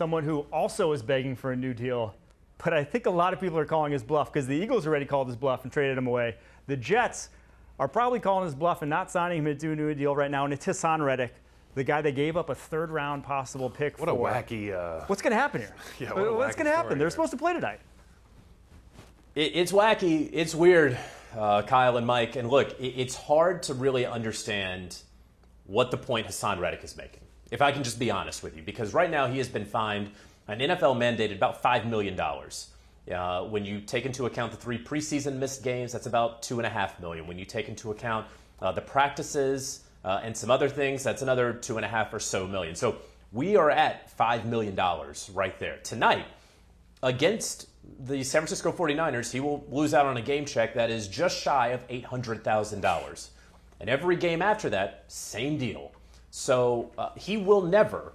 someone who also is begging for a new deal, but I think a lot of people are calling his bluff because the Eagles already called his bluff and traded him away. The Jets are probably calling his bluff and not signing him to a new deal right now, and it's Haason Reddick, the guy they gave up a third round possible pick What for. a wacky. Uh, What's going to happen here? Yeah, what What's going to happen? They're here. supposed to play tonight. It, it's wacky. It's weird, uh, Kyle and Mike. And look, it, it's hard to really understand what the point Haason Reddick is making. If I can just be honest with you, because right now he has been fined an NFL mandated about $5 million. Uh, when you take into account the three preseason missed games, that's about two and a half million. When you take into account uh, the practices uh, and some other things, that's another two and a half or so million. So we are at $5 million right there. Tonight, against the San Francisco 49ers, he will lose out on a game check that is just shy of $800,000. And every game after that, same deal. So uh, he will never,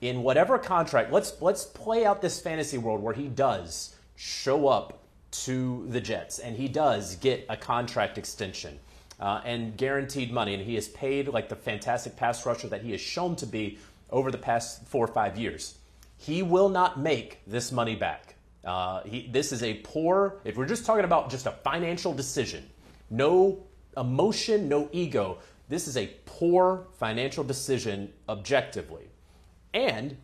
in whatever contract, let's, let's play out this fantasy world where he does show up to the Jets and he does get a contract extension. Uh, and guaranteed money, and he is paid like the fantastic pass rusher that he has shown to be over the past four or five years he will not make this money back. Uh, he, this is a poor, if we're just talking about just a financial decision, no emotion, no ego, this is a poor financial decision objectively. And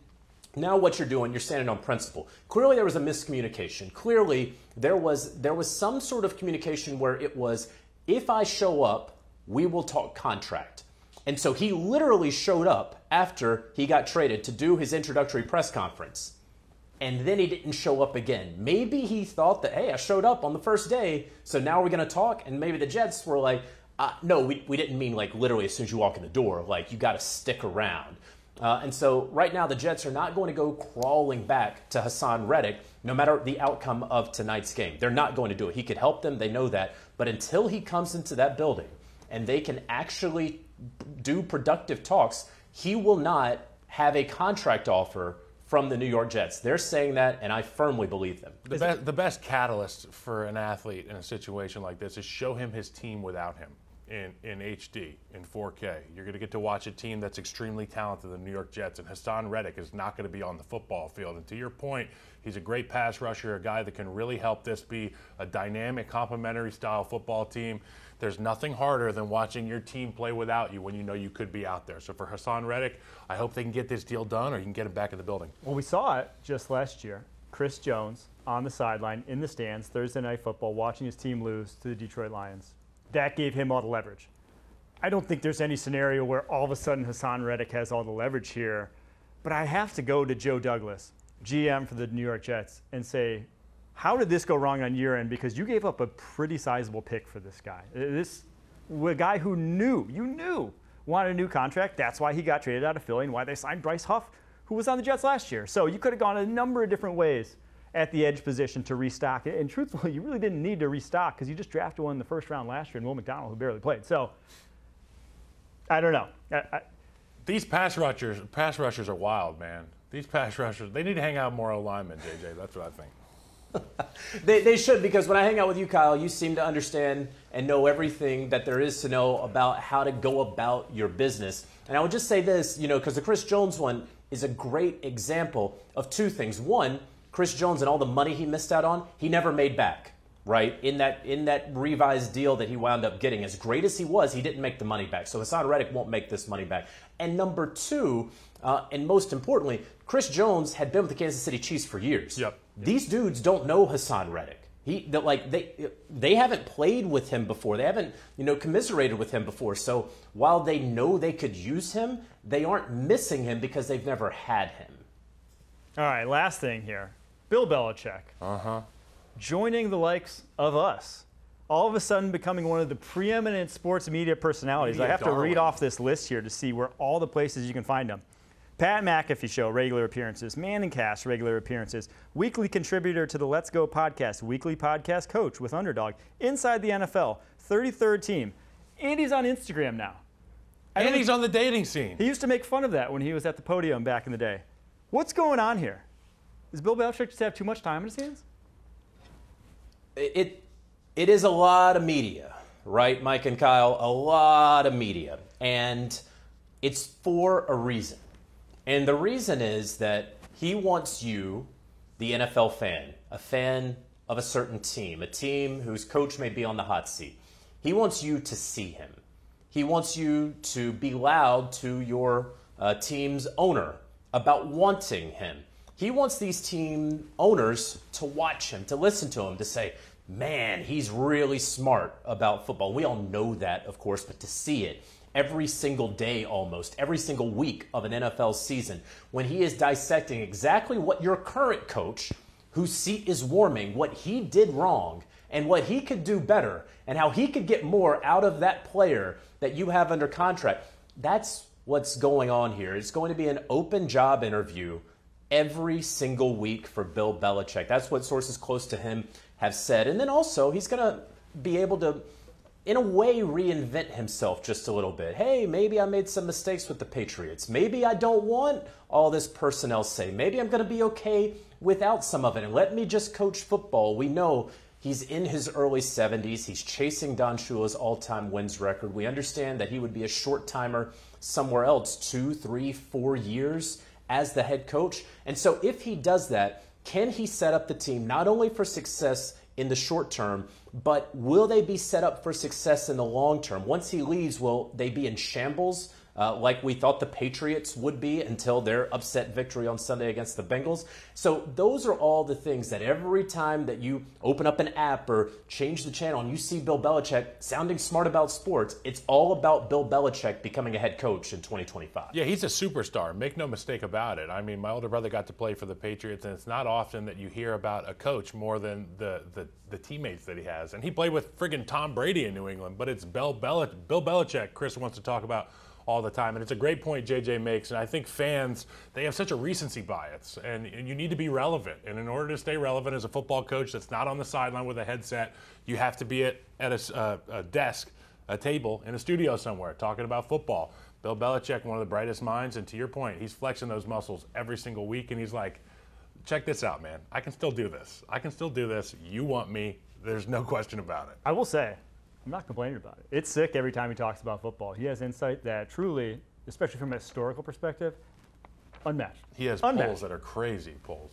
now what you're doing, you're standing on principle. Clearly there was a miscommunication. Clearly there was there was some sort of communication where it was if I show up, we will talk contract. And so he literally showed up after he got traded to do his introductory press conference. And then he didn't show up again. Maybe he thought that, hey, I showed up on the first day, so now we're going to talk. And maybe the Jets were like, uh, no, we, we didn't mean like literally as soon as you walk in the door, like you got to stick around. Uh, and so right now the Jets are not going to go crawling back to Haason Reddick no matter the outcome of tonight's game. They're not going to do it. He could help them, they know that. But until he comes into that building and they can actually do productive talks, he will not have a contract offer from the New York Jets. They're saying that, and I firmly believe them. the, best, the best catalyst for an athlete in a situation like this is show him his team without him in, in HD, in 4K. You're going to get to watch a team that's extremely talented, the New York Jets, and Haason Reddick is not going to be on the football field. And to your point, he's a great pass rusher, a guy that can really help this be a dynamic, complementary style football team. There's nothing harder than watching your team play without you when you know you could be out there. So for Haason Reddick, I hope they can get this deal done or you can get him back in the building. Well, we saw it just last year. Chris Jones on the sideline in the stands Thursday night football, watching his team lose to the Detroit Lions. That gave him all the leverage. I don't think there's any scenario where all of a sudden Haason Reddick has all the leverage here. But I have to go to Joe Douglas, GM for the New York Jets, and say, how did this go wrong on your end? Because you gave up a pretty sizable pick for this guy. Uh, This a guy who knew, you knew, wanted a new contract. That's why he got traded out of Philly and why they signed Bryce Huff, who was on the Jets last year. So you could have gone a number of different ways at the edge position to restock it. And truthfully, you really didn't need to restock because you just drafted one in the first round last year in Will McDonald, who barely played. So I don't know. I, I, These pass rushers, pass rushers are wild, man. These pass rushers, they need to hang out more alignment, JJ. That's what I think. They, they should because when I hang out with you, Kyle, you seem to understand and know everything that there is to know about how to go about your business. And I would just say this, you know, because the Chris Jones one is a great example of two things. One, Chris Jones and all the money he missed out on, he never made back. Right in that in that revised deal that he wound up getting, as great as he was, he didn't make the money back. So Haason Reddick won't make this money back. And number two, uh, and most importantly, Chris Jones had been with the Kansas City Chiefs for years. Yep. These dudes don't know Haason Reddick. He that like they they haven't played with him before. They haven't you know commiserated with him before. So while they know they could use him, they aren't missing him because they've never had him. all right, last thing here Bill Belichick. Uh huh. Joining the likes of us. All of a sudden becoming one of the preeminent sports media personalities. I Media have to read off this list here to see where all the places you can find him. Pat McAfee Show, regular appearances. Manning Cast, regular appearances. Weekly contributor to the Let's Go podcast. Weekly podcast coach with Underdog. Inside the NFL. 33rd team. And he's on Instagram now. I And he's on the dating scene. he used to make fun of that when he was at the podium back in the day. What's going on here? Does Bill Belichick just have too much time in his hands? it it is a lot of media, right, Mike and Kyle? A lot of media, and it's for a reason. And the reason is that He wants you, the NFL fan, a fan of a certain team, a team whose coach may be on the hot seat. He wants you to see him. He wants you to be loud to your uh, team's owner about wanting him. He wants these team owners to watch him, to listen to him, to say, man, he's really smart about football. We all know that, of course, but to see it every single day almost, every single week of an NFL season, when he is dissecting exactly what your current coach, whose seat is warming, what he did wrong and what he could do better and how he could get more out of that player that you have under contract. That's what's going on here. It's going to be an open job interview every single week for Bill Belichick. That's what sources close to him have said. And then also, he's going to be able to, in a way, reinvent himself just a little bit. Hey, maybe I made some mistakes with the Patriots. Maybe I don't want all this personnel say. Maybe I'm going to be okay without some of it. And let me just coach football. We know He's in his early 70s. He's chasing Don Shula's all time wins record. We understand that he would be a short timer somewhere else two, three, four years as the head coach. And so, if he does that, can he set up the team not only for success in the short term, but will they be set up for success in the long term? Once he leaves, will they be in shambles? Uh, like we thought the Patriots would be until their upset victory on Sunday against the Bengals. So those are all the things that every time that you open up an app or change the channel and you see Bill Belichick sounding smart about sports, it's all about Bill Belichick becoming a head coach in 2025. Yeah, he's a superstar. Make no mistake about it. I mean, my older brother got to play for the Patriots, and it's not often that you hear about a coach more than the the, the teammates that he has. And he played with friggin' Tom Brady in New England, but it's Bill, Belich- Bill Belichick. Chris wants to talk about all the time. And it's a great point JJ makes. And I think fans, they have such a recency bias, and, and you need to be relevant. And in order to stay relevant as a football coach that's not on the sideline with a headset, you have to be at, at a, uh, a desk, a table, in a studio somewhere talking about football. Bill Belichick, one of the brightest minds, and to your point, he's flexing those muscles every single week, and he's like, check this out, man. I can still do this. I can still do this. You want me. There's no question about it. I will say, I'm not complaining about it. It's sick every time he talks about football. He has insight that truly, especially from a historical perspective, unmatched. He has unmatched. polls that are crazy polls.